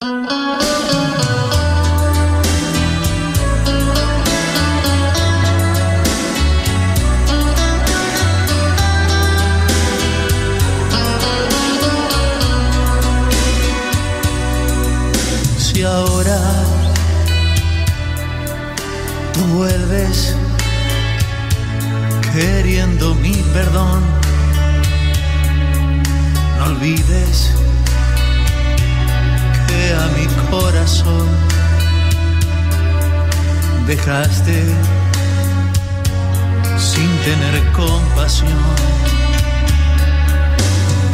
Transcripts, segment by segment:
Si ahora vuelves queriendo mi perdón, no olvides dejaste sin tener compasión.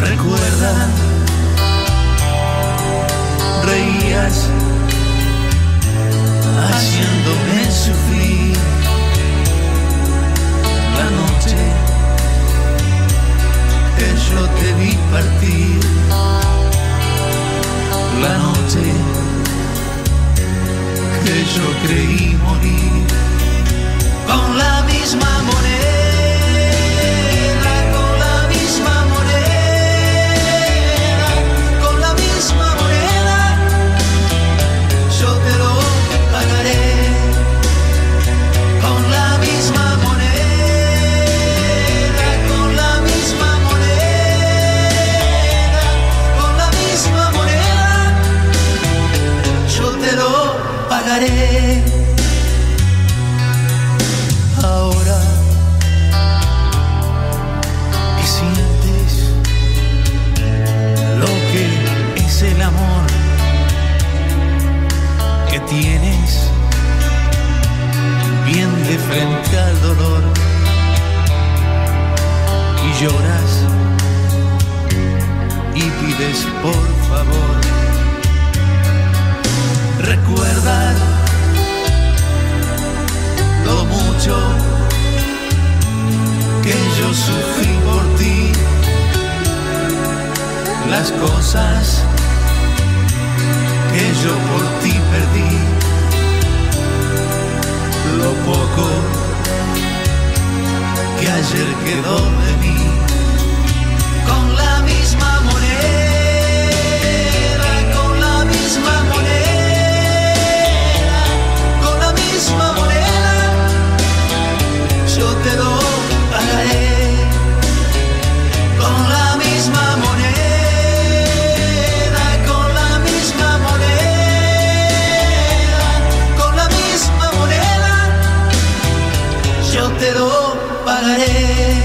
Recuerda, reías haciéndome sufrir la noche que yo te vi partir yo creí morir con la misma Ahora que sientes lo que es el amor que tienes bien de frente al dolor y lloras y pides por favor sufrí por ti las cosas que yo por ti perdí lo poco que ayer quedó de. te lo pagaré.